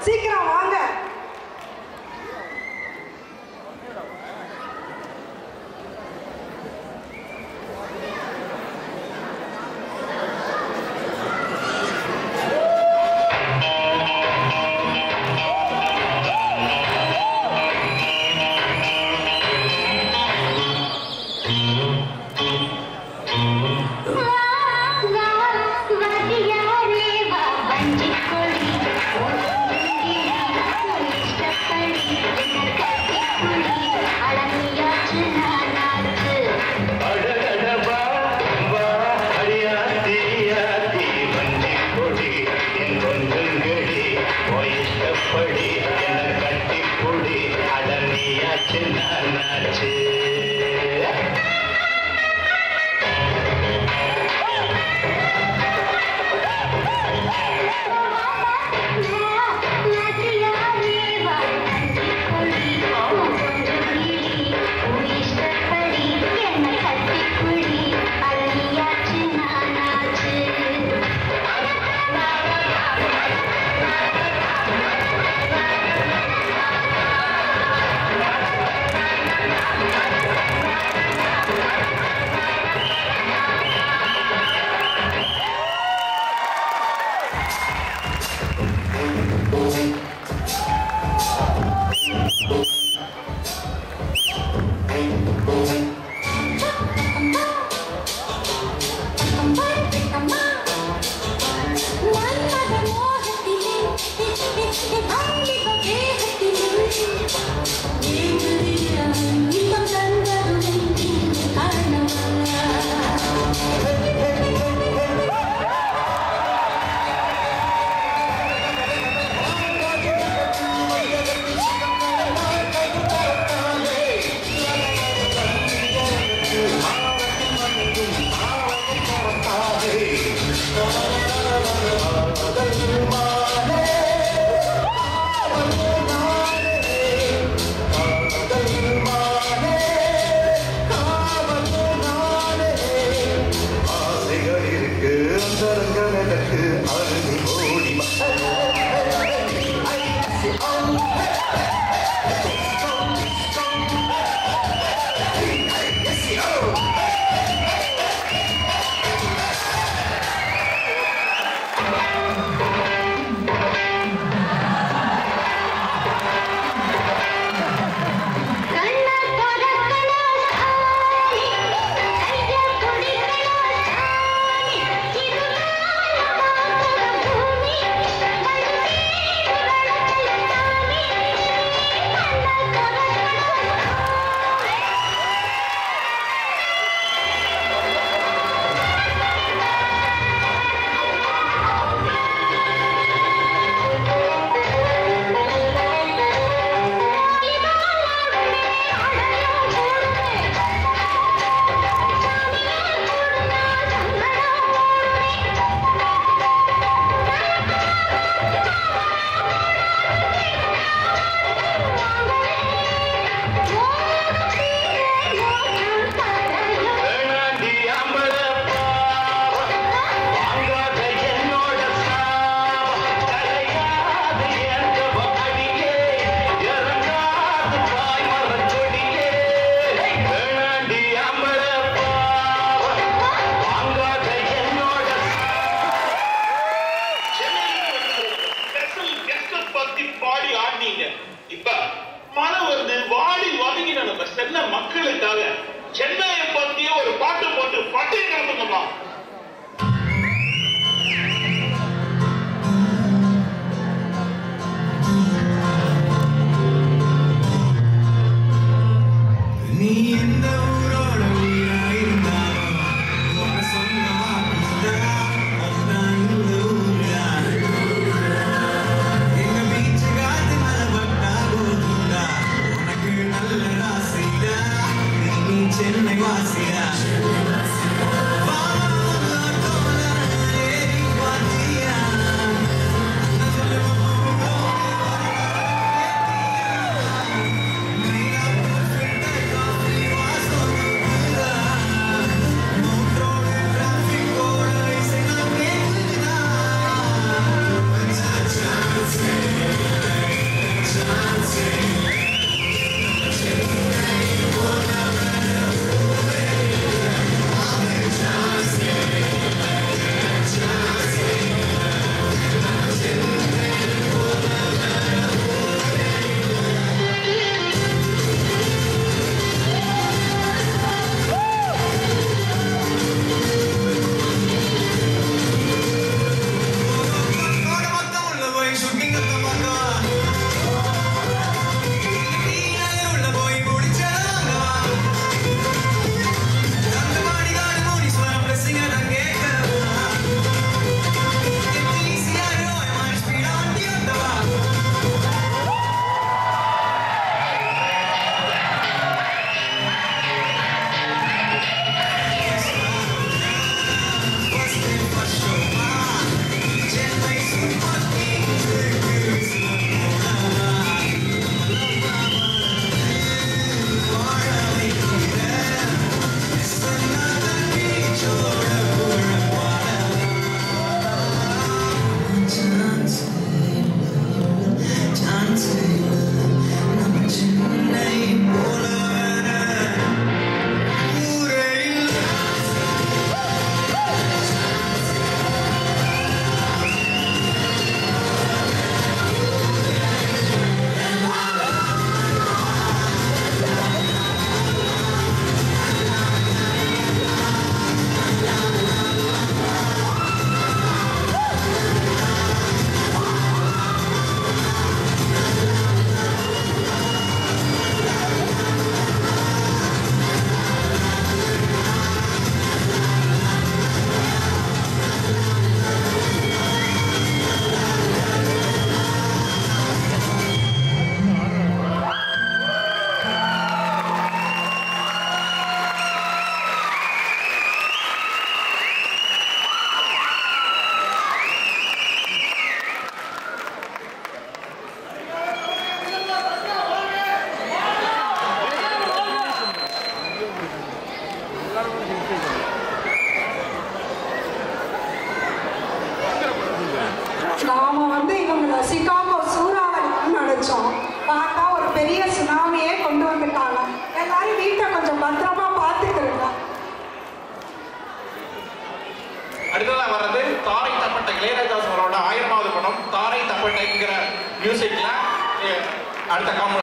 சீக்கிரம் வாங்க கொஞ்சங்கடி, உன் என்ன கட்டி கட்டிப் புடி, அட நீயாச்சு, நானாச்சு.